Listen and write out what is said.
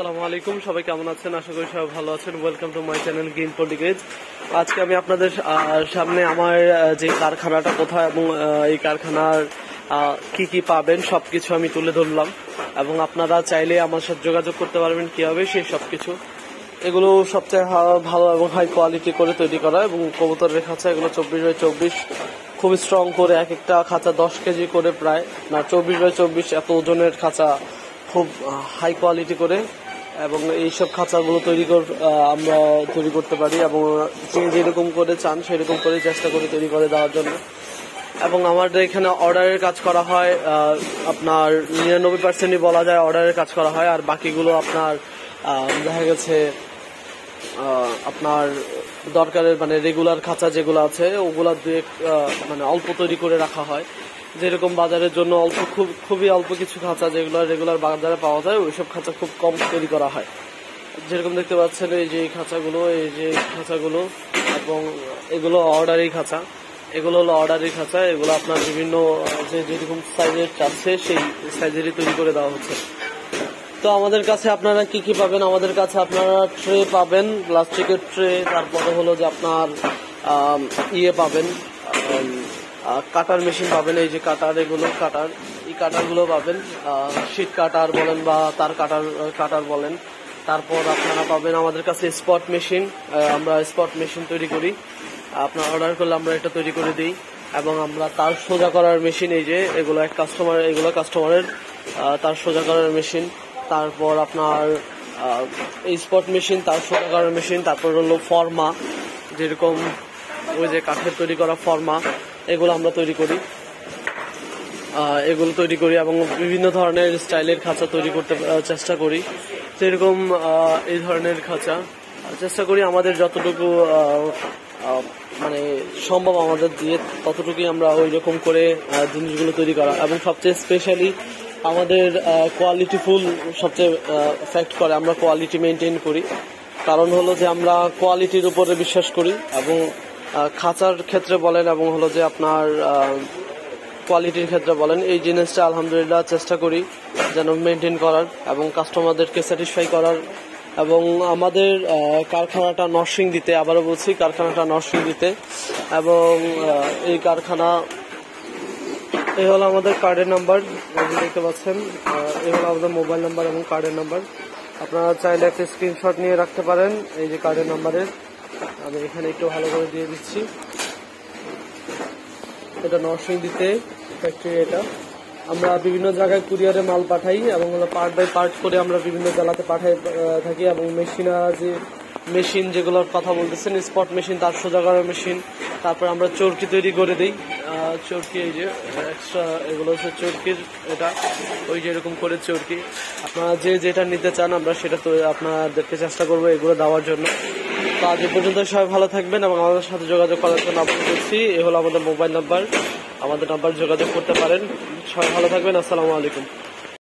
আসসালামু আলাইকুম, সবাই কেমন আছেন? আশা করি সবাই ভালো আছেন। Welcome to my channel green politics আজকে আমি আপনাদের সামনে আমার যে কারখানাটা কোথায় এবং এই কারখানার কি কি পাবেন সবকিছু আমি তুলে ধরলাম। এবং আপনারা চাইলে আমার সাথে যোগাযোগ করতে পারবেন কীভাবে, সেই সবকিছু। এগুলো সবচেয়ে ভালো এবং হাই কোয়ালিটি করে তৈরি করা এবং কবুতরের খাঁচা এগুলো চব্বিশ বাই চব্বিশ। খুবই স্ট্রং করে এক একটা খাঁচা দশ কেজি করে প্রায়, না, চব্বিশ বাই চব্বিশ এত ওজনের খাঁচা খুব হাই কোয়ালিটি করে। এবং এইসব খাঁচাগুলো তৈরি কর আমরা তৈরি করতে পারি এবং যে যেরকম করে চান সেরকম করে চেষ্টা করে তৈরি করে দেওয়ার জন্য। এবং আমাদের এখানে অর্ডারের কাজ করা হয় আপনার নিরানব্বই পার্সেন্টই বলা যায় অর্ডারের কাজ করা হয়, আর বাকিগুলো আপনার দেখা গেছে আপনার দরকারের মানে রেগুলার খাঁচা যেগুলো আছে, ওগুলা দিয়ে মানে অল্প তৈরি করে রাখা হয়। যেরকম বাজারের জন্য অল্প, খুব, খুবই অল্প কিছু খাঁচা যেগুলো রেগুলার বাজারে পাওয়া যায়, ওইসব খাঁচা খুব কম তৈরি করা হয়। যেরকম দেখতে পাচ্ছেন, এই যে খাঁচাগুলো, এই যে খাঁচাগুলো, এবং এগুলো অর্ডারি খাঁচা। এগুলো হলো অর্ডারি খাঁচা, এগুলো আপনার বিভিন্ন যে যেরকম সাইজের চাচ্ছে, সেই সাইজেরই তৈরি করে দেওয়া হচ্ছে। তো আমাদের কাছে আপনারা কি কি পাবেন? আমাদের কাছে আপনারা ট্রে পাবেন প্লাস্টিকের ট্রে তারপরে হলো যে আপনার ইয়ে পাবেন। কাটার মেশিন পাবেন, এই যে কাটার এগুলো, কাটার, এই কাটারগুলো পাবেন শীট কাটার বলেন বা তার কাটার কাটার বলেন। তারপর আপনারা পাবেন আমাদের কাছে স্পট মেশিন আমরা স্পট মেশিন তৈরি করি। আপনার অর্ডার করলে আমরা এটা তৈরি করে দিই। এবং আমরা তার সোজা করার মেশিন এই যে, এগুলো এক কাস্টমার এগুলো কাস্টমারের তার সোজা করার মেশিন তারপর আপনার এই স্পট মেশিন তার সোজা করার মেশিন তারপর হলো ফর্মা যেরকম ওই যে কাঠের তৈরি করা ফর্মা এগুলো আমরা তৈরি করি। এগুলো তৈরি করি এবং বিভিন্ন ধরনের স্টাইলের খাঁচা তৈরি করতে চেষ্টা করি। সেরকম এই ধরনের খাঁচা চেষ্টা করি আমাদের যতটুকু মানে সম্ভব আমাদের দিয়ে ততটুকুই আমরা ওই রকম করে জিনিসগুলো তৈরি করা। এবং সবচেয়ে স্পেশালি আমাদের কোয়ালিটি ফুল সবচেয়ে এফেক্ট করে, আমরা কোয়ালিটি মেনটেন করি। কারণ হলো যে আমরা কোয়ালিটির উপরে বিশ্বাস করি এবং খাঁচার ক্ষেত্রে বলেন এবং হলো যে আপনার কোয়ালিটির ক্ষেত্রে বলেন, এই জিনিসটা আলহামদুলিল্লাহ চেষ্টা করি যেন মেনটেন করার এবং কাস্টমারদেরকে স্যাটিসফাই করার। এবং আমাদের কারখানাটা নরসিং দিতে আবারও বলছি, কারখানাটা নরসিং দিতে এবং এই কারখানা এই হলো আমাদের কার্ডের নাম্বার দেখতে পাচ্ছেন এই হলো আমাদের মোবাইল নাম্বার এবং কার্ডের নাম্বার আপনারা চাইলে একটা স্ক্রিনশট নিয়ে রাখতে পারেন, এই যে কার্ডের নাম্বারের আমি এখানে একটু ভালো করে দিয়ে দিচ্ছি। এটা নরসিংদীতে ফ্যাক্টরি এটা। আমরা বিভিন্ন জায়গায় কুরিয়ারে মাল পাঠাই এবং পার্ট বাই পার্ট করে আমরা বিভিন্ন জেলাতে পাঠাই থাকি এবং মেশিনা যে মেশিন যেগুলোর কথা বলতেছেন স্পট মেশিন তার সোজা করার মেশিন তারপর আমরা চরকি তৈরি করে দিই। চরকি এই যে এক্সট্রা এগুলো হচ্ছে চরকির এটা। ওই যে এরকম করে চরকি। আপনারা যে যেটা নিতে চান আমরা সেটা তো আপনাদেরকে চেষ্টা করব এগুলো দেওয়ার জন্য। তো আজ পর্যন্ত সবাই ভালো থাকবেন এবং আমাদের সাথে যোগাযোগ করার জন্য আপনার বলছি এ হলো আমাদের মোবাইল নাম্বার। আমাদের নাম্বার যোগাযোগ করতে পারেন। সবাই ভালো থাকবেন। আসসালামু আলাইকুম।